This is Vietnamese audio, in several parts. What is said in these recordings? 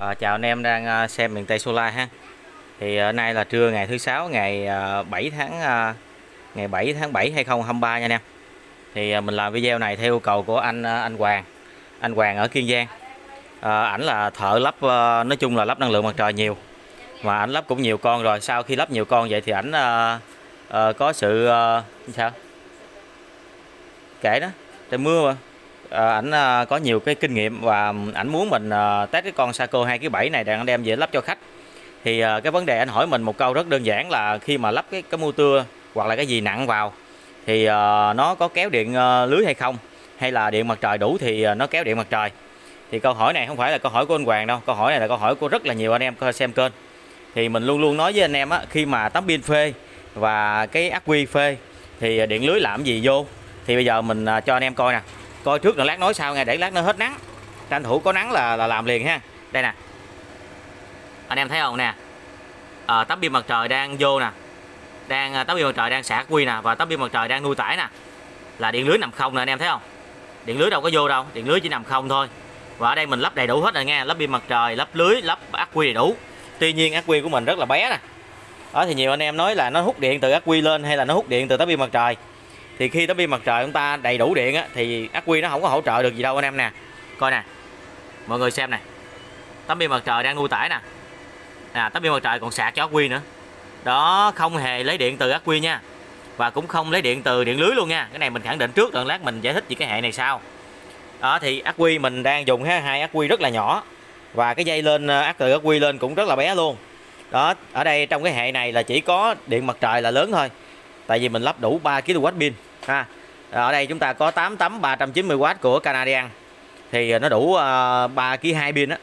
À, chào anh em đang ờ, xem miền Tây Solar ha. Thì hôm nay là trưa ngày thứ sáu ngày 7 tháng ngày 7 tháng 7 2023 nha anh em. Thì mình làm video này theo yêu cầu của anh anh Hoàng. Anh Hoàng ở Kiên Giang. À, ảnh là thợ lắp nói chung là lắp năng lượng mặt trời nhiều. Mà ảnh lắp cũng nhiều con rồi. Sau khi lắp nhiều con vậy thì ảnh à, à, có sự à, sao? Kể đó. Trời mưa mà Ờ, ảnh à, có nhiều cái kinh nghiệm và ảnh muốn mình à, test cái con Saco 2 cái 7 này đang đem về lắp cho khách. Thì à, cái vấn đề anh hỏi mình một câu rất đơn giản là khi mà lắp cái cái motor hoặc là cái gì nặng vào thì à, nó có kéo điện à, lưới hay không? Hay là điện mặt trời đủ thì à, nó kéo điện mặt trời? Thì câu hỏi này không phải là câu hỏi của anh Hoàng đâu câu hỏi này là câu hỏi của rất là nhiều anh em coi xem kênh. Thì mình luôn luôn nói với anh em á khi mà tấm pin phê và cái ắc quy phê thì điện lưới làm gì vô? Thì bây giờ mình cho anh em coi nè coi trước là lát nói sau nghe để lát nó hết nắng. Tranh thủ có nắng là là làm liền ha. Đây nè. Anh em thấy không nè? À, tấm pin mặt trời đang vô nè. Đang ờ, tấm pin mặt trời đang xả quy nè và tấm pin mặt trời đang nuôi tải nè. Là điện lưới nằm không nè anh em thấy không? Điện lưới đâu có vô đâu điện lưới chỉ nằm không thôi. Và ở đây mình lắp đầy đủ hết rồi nghe lắp pin mặt trời lắp lưới lắp ắc quy đầy đủ. Tuy nhiên ắc quy của mình rất là bé nè. Đó thì nhiều anh em nói là nó hút điện từ ắc quy lên hay là nó hút điện từ tấm pin mặt trời? Thì khi tấm pin mặt trời chúng ta đầy đủ điện á, thì ắc quy nó không có hỗ trợ được gì đâu anh em nè. Coi nè mọi người xem nè. Tấm pin mặt trời đang nuôi tải nè. Nè tấm pin mặt trời còn sạc cho ắc quy nữa. Đó không hề lấy điện từ ắc quy nha. Và cũng không lấy điện từ điện lưới luôn nha. Cái này mình khẳng định trước rồi lát mình giải thích về cái hệ này sau. Đó thì ắc quy mình đang dùng hai ắc quy rất là nhỏ. Và cái dây lên à, ắc từ ắc quy lên cũng rất là bé luôn. Đó ở đây trong cái hệ này là chỉ có điện mặt trời là lớn thôi. Tại vì mình lắp đủ 3 kW pin ha. Ở đây chúng ta có 8 tấm 390W của Canadian. Thì ờ, nó đủ uh, 3 kg 2 pin á.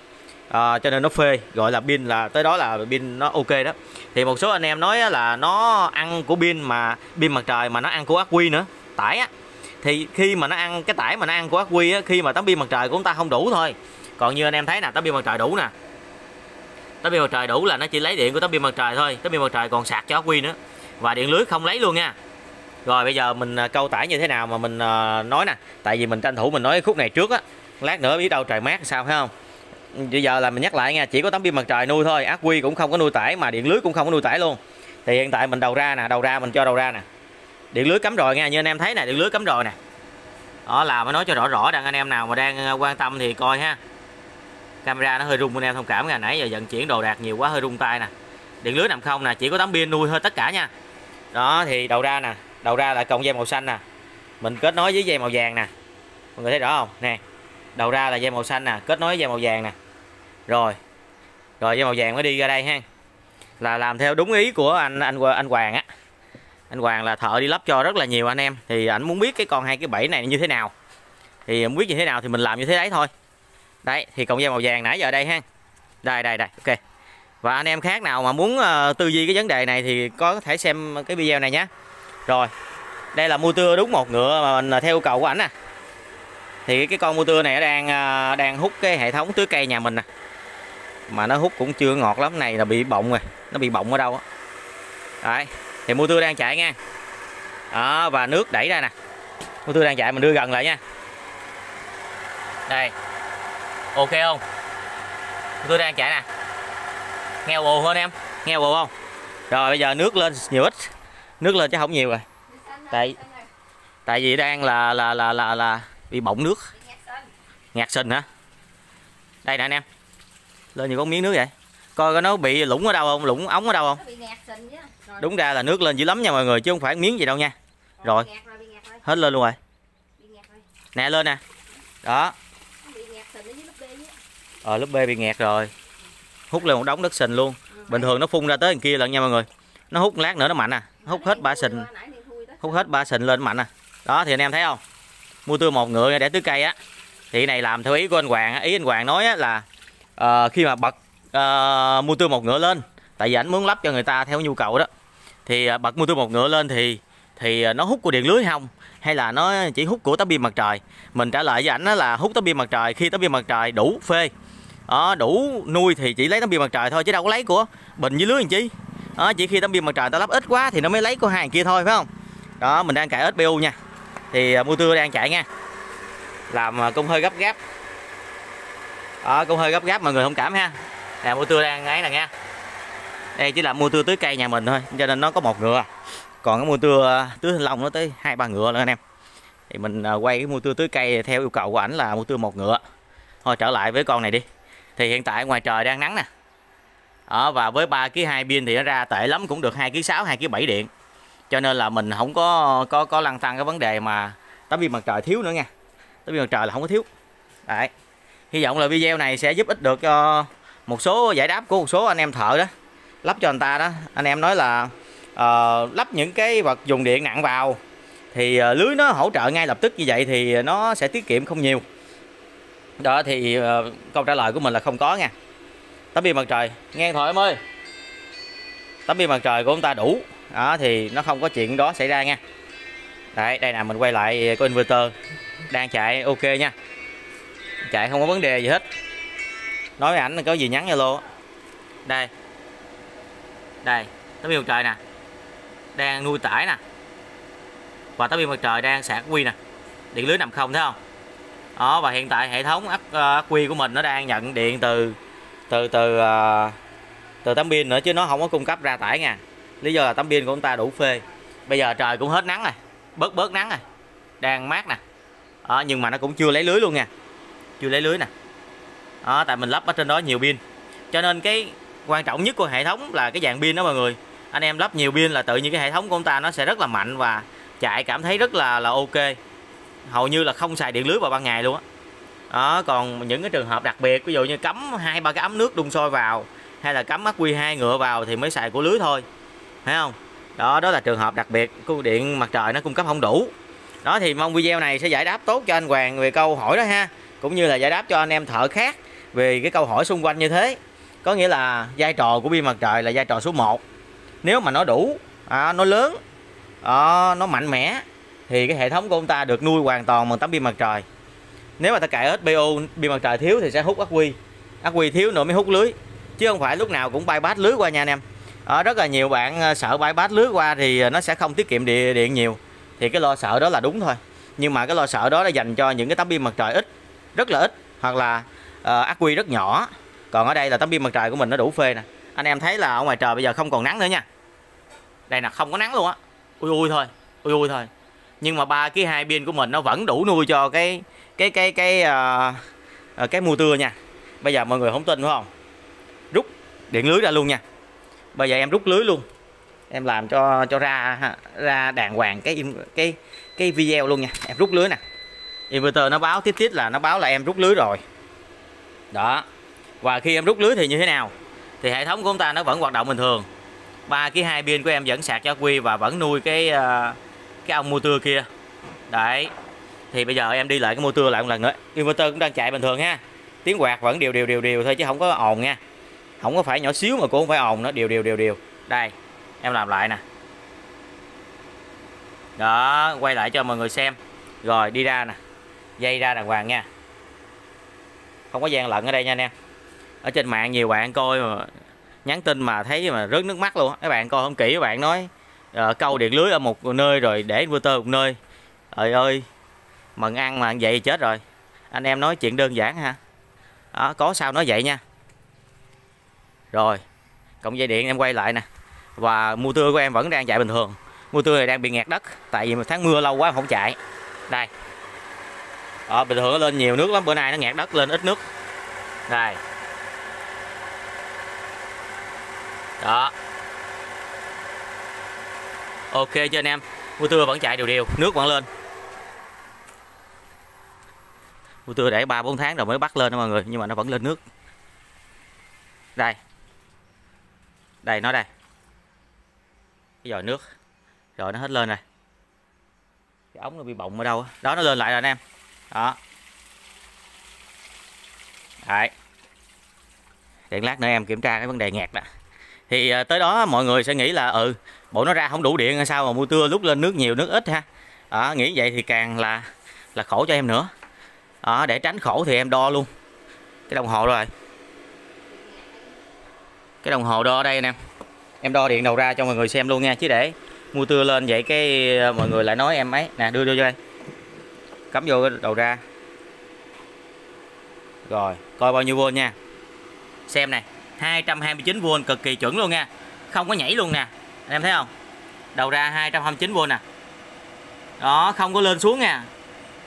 À, cho nên nó phê gọi là pin là tới đó là pin nó ok đó. Thì một số anh em nói là nó ăn của pin mà pin mặt trời mà nó ăn của ắc quy nữa tải á. Thì khi mà nó ăn cái tải mà nó ăn của ắc quy á khi mà tấm pin mặt trời của chúng ta không đủ thôi. Còn như anh em thấy nè tấm pin mặt trời đủ nè. Tấm pin mặt trời đủ là nó chỉ lấy điện của tấm pin mặt trời thôi tấm pin mặt trời còn sạc cho ắc quy nữa. Và điện lưới không lấy luôn nha rồi, bây giờ mình à, câu tải như thế nào mà mình à, nói nè. Tại vì mình tranh thủ mình nói khúc này trước á. Lát nữa biết đâu trời mát sao phải không? Bây giờ là mình nhắc lại nha, chỉ có tấm pin mặt trời nuôi thôi. Ác quy cũng không có nuôi tải mà điện lưới cũng không có nuôi tải luôn. Thì hiện tại mình đầu ra nè, đầu ra mình cho đầu ra nè. Điện lưới cắm rồi nha, như anh em thấy nè, điện lưới cắm rồi nè. Đó, là mới nói cho rõ rõ đang anh em nào mà đang à, quan tâm thì coi ha. Camera nó hơi rung anh em thông cảm nha. Nãy giờ vận chuyển đồ đạc nhiều quá, hơi rung tay nè. Điện lưới nằm không nè, chỉ có tấm pin nuôi thôi tất cả nha. Đó, thì đầu ra nè đầu ra là cộng dây màu xanh nè. Mình kết nối với dây màu vàng nè. Mọi người thấy rõ không? Nè. Đầu ra là dây màu xanh nè kết nối với dây màu vàng nè. Rồi. Rồi dây màu vàng mới đi ra đây ha. Là làm theo đúng ý của anh anh anh Hoàng á. Anh Hoàng là thợ đi lắp cho rất là nhiều anh em. Thì anh muốn biết cái con hai cái bẫy này như thế nào. Thì muốn biết như thế nào thì mình làm như thế đấy thôi. Đấy thì cộng dây màu vàng nãy giờ đây ha. Đây đây đây. Ok. Và anh em khác nào mà muốn uh, tư duy cái vấn đề này thì có thể xem cái video này nhé rồi, đây là mua tưa đúng một ngựa mà mình à, theo yêu cầu của ảnh nè. Thì cái con mua tưa này nó đang à, đang hút cái hệ thống tưới cây nhà mình nè. Mà nó hút cũng chưa ngọt lắm, này là bị bọng rồi, nó bị bọng ở đâu á. Đấy, thì mua tưa đang chạy nha. Đó, và nước đẩy ra nè. Mua tưa đang chạy, mình đưa gần lại nha. Đây, ok không? Motor đang chạy nè. Nghe ồ hơn em, nghe ồ không? Rồi, bây giờ nước lên nhiều ít nước lên chứ không nhiều rồi. Tại tại vì đang là là là là là bị bọng nước. Ngạt sình hả? Đây nè anh em. Lên nhiều có miếng nước vậy. Coi coi nó bị lũng ở đâu không? Lũng ống ở đâu không? Đúng ra là nước lên dữ lắm nha mọi người chứ không phải miếng gì đâu nha. Rồi hết lên luôn rồi. Nè lên nè. Đó. Ờ lớp B bị nghẹt rồi. Hút lên một đống đất sình luôn. Bình thường nó phun ra tới đằng kia lần nha mọi người. Nó hút lát nữa nó mạnh à hút hết ba sình. Hút hết ba sình lên mạnh à. Đó thì anh em thấy không? Mua tươi một ngựa để tưới cây á. Thì cái này làm theo ý của anh Hoàng ý anh Hoàng nói á, là uh, khi mà bật uh, mua tươi một ngựa lên tại vì anh muốn lắp cho người ta theo nhu cầu đó. Thì uh, bật mua tươi một ngựa lên thì thì nó hút của điện lưới không? Hay là nó chỉ hút của tấm pin mặt trời? Mình trả lời với ảnh là hút tấm pin mặt trời. Khi tấm pin mặt trời đủ phê đó, đủ nuôi thì chỉ lấy tấm pin mặt trời thôi chứ đâu có lấy của. Bình với lưới làm chi? Đó, chỉ khi tấm pin mặt trời ta lắp ít quá thì nó mới lấy của hàng kia thôi phải không? Đó mình đang cài SPU nha. Thì à, motor đang chạy nha. Làm à, cũng hơi gấp gáp. Đó cũng hơi gấp gáp mọi người thông cảm ha. Nè mua đang ấy nè nha. Đây chỉ là mua tưới cây nhà mình thôi cho nên nó có một ngựa. Còn cái mua à, tưới thanh long nó tới hai ba ngựa nữa anh em. Thì mình quay cái mua tưới cây theo yêu cầu của ảnh là mua một ngựa. Thôi trở lại với con này đi. Thì hiện tại ngoài trời đang nắng nè đó, và với 3 kg 2 pin thì nó ra tệ lắm cũng được 2 kg 6 2 kg 7 điện. Cho nên là mình không có có có lăn tăng cái vấn đề mà tấm pin mặt trời thiếu nữa nha. Tấm pin mặt trời là không có thiếu. Đấy. Hy vọng là video này sẽ giúp ích được cho một số giải đáp của một số anh em thợ đó. Lắp cho anh ta đó. Anh em nói là uh, lắp những cái vật dùng điện nặng vào thì uh, lưới nó hỗ trợ ngay lập tức như vậy thì nó sẽ tiết kiệm không nhiều. Đó thì uh, câu trả lời của mình là không có nha tấm pin mặt trời. Nghe thoại em ơi. Tấm pin mặt trời của chúng ta đủ. Đó thì nó không có chuyện đó xảy ra nha. Đấy đây là mình quay lại có inverter. Đang chạy ok nha. Chạy không có vấn đề gì hết. Nói với ảnh là có gì nhắn zalo. Đây. Đây tấm pin mặt trời nè. Đang nuôi tải nè. Và tấm pin mặt trời đang sạc quy nè. Điện lưới nằm không thấy không? Đó và hiện tại hệ thống ắc, ờ, ắc quy của mình nó đang nhận điện từ từ từ uh, từ tấm pin nữa chứ nó không có cung cấp ra tải nha. Lý do là tấm pin của chúng ta đủ phê. Bây giờ trời cũng hết nắng rồi bớt bớt nắng rồi đang mát nè. Đó, nhưng mà nó cũng chưa lấy lưới luôn nha chưa lấy lưới nè. Đó, tại mình lắp ở trên đó nhiều pin. Cho nên cái quan trọng nhất của hệ thống là cái dạng pin đó mọi người. Anh em lắp nhiều pin là tự nhiên cái hệ thống của chúng ta nó sẽ rất là mạnh và chạy cảm thấy rất là là ok. Hầu như là không xài điện lưới vào ban ngày luôn á đó còn những cái trường hợp đặc biệt ví dụ như cấm hai ba cái ấm nước đun sôi vào hay là cắm ắc quy hai ngựa vào thì mới xài của lưới thôi thấy không? Đó đó là trường hợp đặc biệt của điện mặt trời nó cung cấp không đủ. Đó thì mong video này sẽ giải đáp tốt cho anh Hoàng về câu hỏi đó ha cũng như là giải đáp cho anh em thợ khác về cái câu hỏi xung quanh như thế. Có nghĩa là vai trò của pin mặt trời là vai trò số 1 nếu mà nó đủ à, nó lớn à, nó mạnh mẽ thì cái hệ thống của ông ta được nuôi hoàn toàn bằng tấm pin mặt trời nếu mà ta cài hết pin mặt trời thiếu thì sẽ hút ắc quy. Ắc quy thiếu nữa mới hút lưới chứ không phải lúc nào cũng bypass lưới qua nha anh em. Ở rất là nhiều bạn ờ, sợ bypass lưới qua thì ờ, nó sẽ không tiết kiệm điện, điện nhiều. Thì cái lo sợ đó là đúng thôi. Nhưng mà cái lo sợ đó là dành cho những cái tấm pin mặt trời ít rất là ít hoặc là uh, ắc quy rất nhỏ. Còn ở đây là tấm pin mặt trời của mình nó đủ phê nè. Anh em thấy là ở ngoài trời bây giờ không còn nắng nữa nha. Đây là không có nắng luôn á. Ui ui thôi ui ui thôi nhưng mà ba cái hai pin của mình nó vẫn đủ nuôi cho cái cái cái cái uh, cái mua tưa nha. Bây giờ mọi người không tin đúng không? Rút điện lưới ra luôn nha. Bây giờ em rút lưới luôn. Em làm cho cho ra ra đàng hoàng cái cái cái video luôn nha. Em rút lưới nè. Inverter nó báo tít tít là nó báo là em rút lưới rồi. Đó. Và khi em rút lưới thì như thế nào? Thì hệ thống của chúng ta nó vẫn hoạt động bình thường. Ba cái hai pin của em vẫn sạc cho quy và vẫn nuôi cái uh, cái ông motor kia. Đấy. Thì bây giờ em đi lại cái motor lại một lần nữa. Inverter cũng đang chạy bình thường ha. Tiếng quạt vẫn đều đều đều đều thôi chứ không có ồn nha. Không có phải nhỏ xíu mà cũng không phải ồn nó đều đều đều đều. Đây, em làm lại nè. Đó, quay lại cho mọi người xem. Rồi, đi ra nè. Dây ra đàng hoàng nha. Không có gian lận ở đây nha anh em. Ở trên mạng nhiều bạn coi mà nhắn tin mà thấy mà rớt nước mắt luôn các bạn coi không kỹ các bạn nói uh, câu điện lưới ở một nơi rồi để inverter một nơi. Trời ơi mần ăn mà vậy chết rồi. Anh em nói chuyện đơn giản ha. Đó có sao nói vậy nha. Rồi cộng dây điện em quay lại nè. Và mua tưa của em vẫn đang chạy bình thường. Mua tưa này đang bị nghẹt đất tại vì tháng mưa lâu quá không chạy. Đây. Đó, bình thường nó lên nhiều nước lắm bữa nay nó nghẹt đất lên ít nước. Đây. Đó ok cho anh em. Motor vẫn chạy đều đều, nước vẫn lên. Motor để ba, bốn tháng rồi mới bắt lên đó mọi người, nhưng mà nó vẫn lên nước. Đây. Đây, nó đây. Cái giò nước. Rồi nó hết lên rồi. Cái ống nó bị bọng ở đâu đó, nó lên lại rồi anh em. Đó. Đấy. Để lát nữa em kiểm tra cái vấn đề nghẹt đó thì à, tới đó mọi người sẽ nghĩ là ừ bộ nó ra không đủ điện hay sao mà mua tưa lúc lên nước nhiều nước ít ha. Đó, nghĩ vậy thì càng là là khổ cho em nữa. Đó, để tránh khổ thì em đo luôn. Cái đồng hồ rồi. Cái đồng hồ đo ở đây nè. Em đo điện đầu ra cho mọi người xem luôn nha chứ để mua tưa lên vậy cái à, mọi người lại nói em ấy. Nè đưa đưa cho đây. Cắm vô cái đầu ra. Rồi coi bao nhiêu vô nha. Xem này 229V cực kỳ chuẩn luôn nha. Không có nhảy luôn nè. Anh em thấy không? Đầu ra 229V nè. Đó không có lên xuống nha.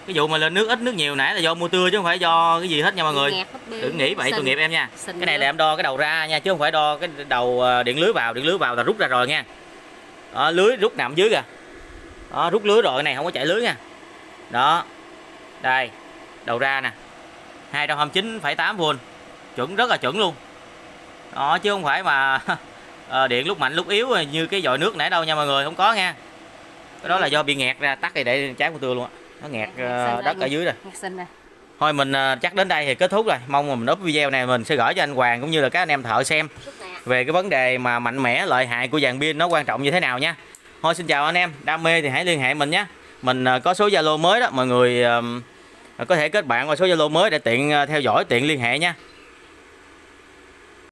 Cái vụ mà lên nước ít nước nhiều nãy là do mua tưa chứ không phải do cái gì hết nha mọi người. đừng nghĩ vậy tội nghiệp em nha. Cái này là em đo cái đầu ra nha chứ không phải đo cái đầu ờ, điện lưới vào. Điện lưới vào là rút ra rồi nha. Đó, lưới rút nằm dưới kìa. Đó, rút lưới rồi cái này không có chạy lưới nha. Đó. Đây đầu ra nè. 229,8V chuẩn rất là chuẩn luôn đó chứ không phải mà à, điện lúc mạnh lúc yếu như cái dòi nước nãy đâu nha mọi người không có nha. Cái đó là do bị nghẹt ra tắt thì để trái của tưa luôn á. Nó nghẹt uh, đất ở dưới rồi thôi mình uh, chắc đến đây thì kết thúc rồi. Mong mà mình up video này mình sẽ gửi cho anh Hoàng cũng như là các anh em thợ xem về cái vấn đề mà mạnh mẽ lợi hại của dàn pin nó quan trọng như thế nào nha. Thôi xin chào anh em. Đam mê thì hãy liên hệ mình nhé. Mình uh, có số zalo mới đó mọi người có thể kết bạn qua số zalo mới để tiện theo dõi tiện liên hệ nha